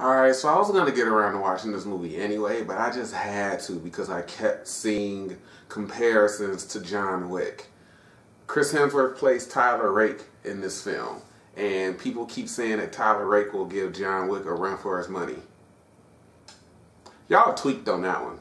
Alright, so I was going to get around to watching this movie anyway, but I just had to because I kept seeing comparisons to John Wick. Chris Hemsworth plays Tyler Rake in this film, and people keep saying that Tyler Rake will give John Wick a run for his money. Y'all tweaked on that one.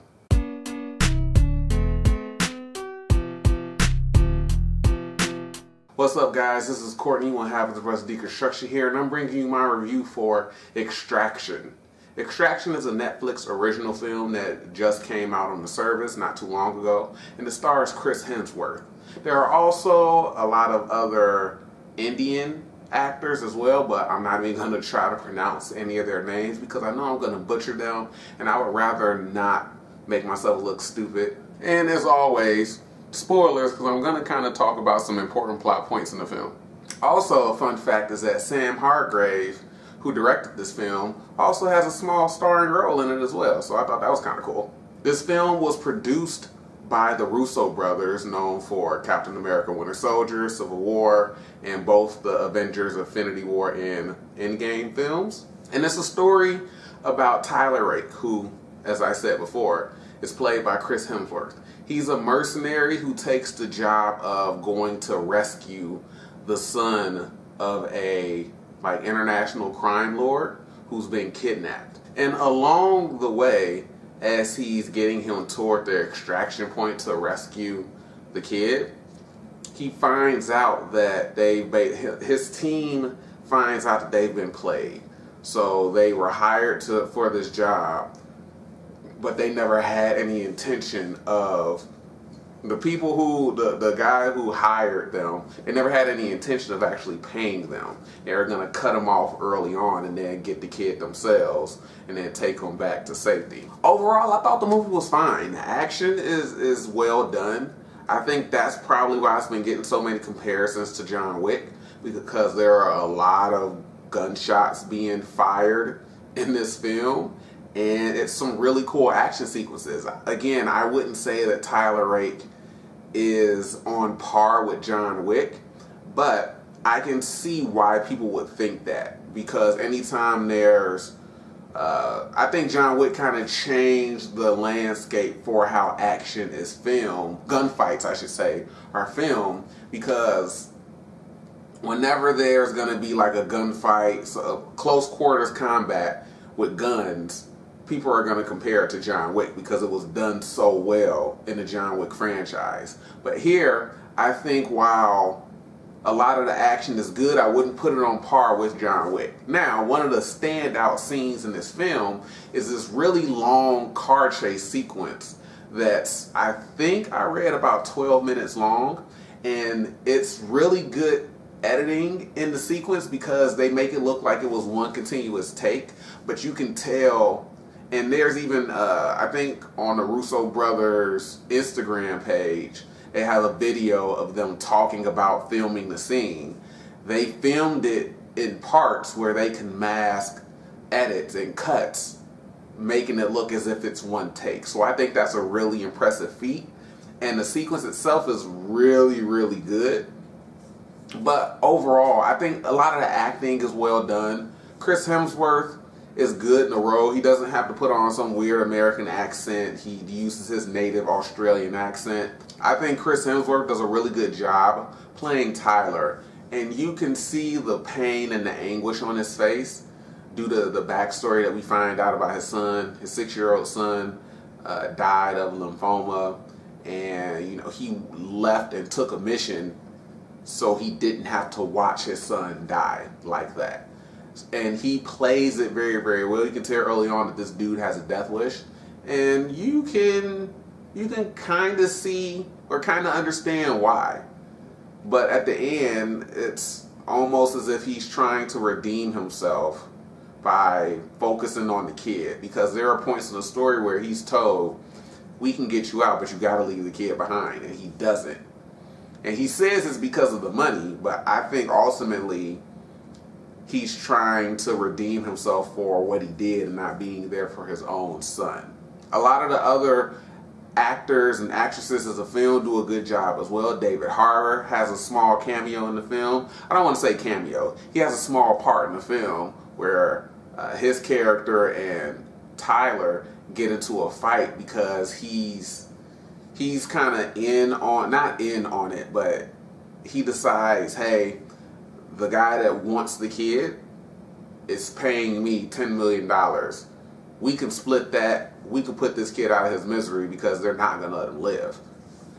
What's up guys, this is Courtney, one half of the Russ Deconstruction here, and I'm bringing you my review for Extraction. Extraction is a Netflix original film that just came out on the service not too long ago, and it stars Chris Hemsworth. There are also a lot of other Indian actors as well, but I'm not even going to try to pronounce any of their names because I know I'm going to butcher them, and I would rather not make myself look stupid. And as always, spoilers because I'm going to kind of talk about some important plot points in the film. Also, a fun fact is that Sam Hargrave, who directed this film, also has a small starring role in it as well, so I thought that was kind of cool. This film was produced by the Russo brothers, known for Captain America Winter Soldier, Civil War, and both the Avengers Infinity War and Endgame films. And it's a story about Tyler Rake, who, as I said before, is played by Chris Hemsworth. He's a mercenary who takes the job of going to rescue the son of a like international crime lord who's been kidnapped. And along the way, as he's getting him toward the extraction point to rescue the kid, he finds out that they his team finds out that they've been played. So they were hired to for this job but they never had any intention of the people who the the guy who hired them they never had any intention of actually paying them. They were going to cut them off early on and then get the kid themselves and then take them back to safety. Overall i thought the movie was fine. The action is is well done. I think that's probably why it's been getting so many comparisons to john wick because there are a lot of gunshots being fired in this film and it's some really cool action sequences. Again, I wouldn't say that Tyler Rake is on par with John Wick, but I can see why people would think that because anytime there's uh, I think John Wick kind of changed the landscape for how action is filmed, gunfights, I should say, are filmed because whenever there's going to be like a gunfight, so close quarters combat with guns, people are going to compare it to John Wick because it was done so well in the John Wick franchise. But here, I think while a lot of the action is good, I wouldn't put it on par with John Wick. Now, one of the standout scenes in this film is this really long car chase sequence that's, I think I read about 12 minutes long, and it's really good editing in the sequence because they make it look like it was one continuous take, but you can tell and there's even uh, I think on the Russo brothers Instagram page, they have a video of them talking about filming the scene. They filmed it in parts where they can mask edits and cuts, making it look as if it's one take. So I think that's a really impressive feat. And the sequence itself is really, really good. But overall, I think a lot of the acting is well done. Chris Hemsworth is good in the role. He doesn't have to put on some weird American accent. He uses his native Australian accent. I think Chris Hemsworth does a really good job playing Tyler. And you can see the pain and the anguish on his face due to the backstory that we find out about his son. His six-year-old son uh, died of lymphoma. And, you know, he left and took a mission so he didn't have to watch his son die like that and he plays it very very well. You can tell early on that this dude has a death wish, and you can you can kind of see or kind of understand why. But at the end, it's almost as if he's trying to redeem himself by focusing on the kid because there are points in the story where he's told we can get you out but you got to leave the kid behind and he doesn't and he says it's because of the money but i think ultimately he's trying to redeem himself for what he did and not being there for his own son. A lot of the other actors and actresses of the film do a good job as well. David Harbour has a small cameo in the film. I don't want to say cameo. He has a small part in the film where uh, his character and Tyler get into a fight because he's he's kind of in on not in on it, but he decides, hey, the guy that wants the kid is paying me ten million dollars. We can split that. We can put this kid out of his misery because they're not gonna let him live.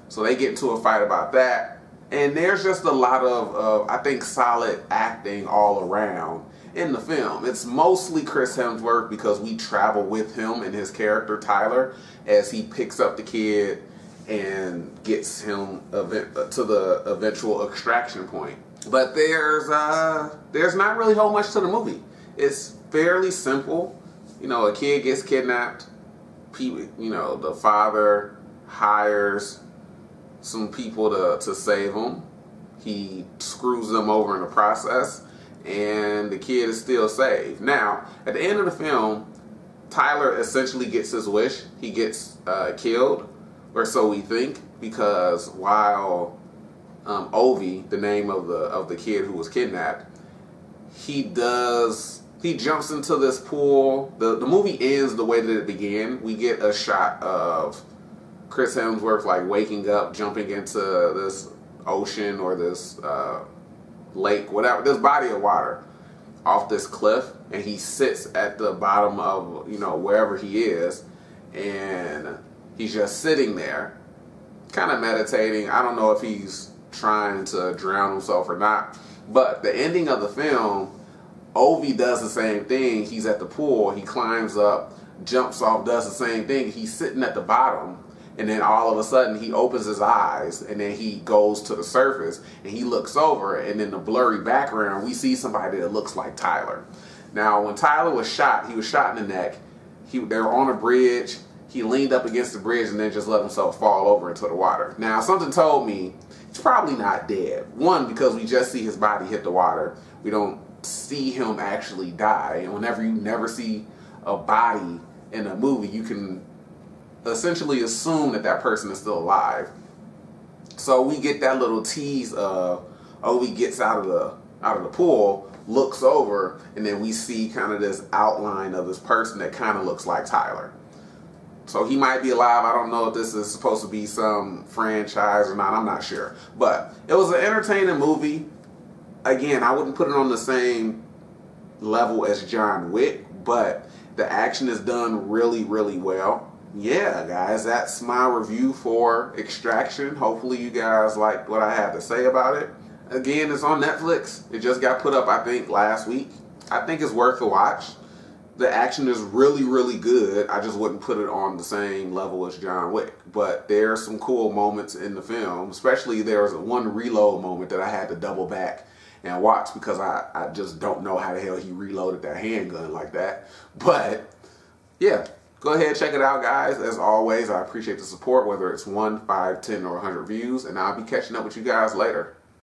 So they get into a fight about that. And there's just a lot of, of I think, solid acting all around in the film. It's mostly Chris Hemsworth because we travel with him and his character Tyler as he picks up the kid and gets him uh, to the eventual extraction point. But there's uh, there's not really whole much to the movie. It's fairly simple. You know, a kid gets kidnapped. You know, the father hires some people to, to save him. He screws them over in the process, and the kid is still saved. Now, at the end of the film, Tyler essentially gets his wish. He gets uh, killed, or so we think, because while um, Ovi, the name of the of the kid who was kidnapped, he does he jumps into this pool. The the movie ends the way that it began. We get a shot of Chris Hemsworth like waking up, jumping into this ocean or this uh, lake, whatever, this body of water off this cliff, and he sits at the bottom of you know wherever he is, and he's just sitting there, kind of meditating. I don't know if he's trying to drown himself or not, but the ending of the film, Ovi does the same thing. He's at the pool, he climbs up, jumps off, does the same thing. He's sitting at the bottom and then all of a sudden he opens his eyes and then he goes to the surface and he looks over and in the blurry background we see somebody that looks like Tyler. Now when Tyler was shot, he was shot in the neck. He they were on a bridge. He leaned up against the bridge and then just let himself fall over into the water. Now something told me he's probably not dead. One because we just see his body hit the water. We don't see him actually die. And whenever you never see a body in a movie, you can essentially assume that that person is still alive. So we get that little tease of oh, Ovi gets out of the out of the pool, looks over, and then we see kind of this outline of this person that kind of looks like Tyler. So he might be alive. I don't know if this is supposed to be some franchise or not. I'm not sure. But it was an entertaining movie. Again, I wouldn't put it on the same level as John Wick, but the action is done really, really well yeah, guys, that's my review for Extraction. Hopefully, you guys like what I had to say about it. Again, it's on Netflix. It just got put up, I think, last week. I think it's worth a watch. The action is really, really good. I just wouldn't put it on the same level as John Wick. But there are some cool moments in the film, especially there was one reload moment that I had to double back and watch because I, I just don't know how the hell he reloaded that handgun like that. But yeah, Go ahead, check it out, guys. As always, I appreciate the support, whether it's one, five, ten, or 100 views, and I'll be catching up with you guys later.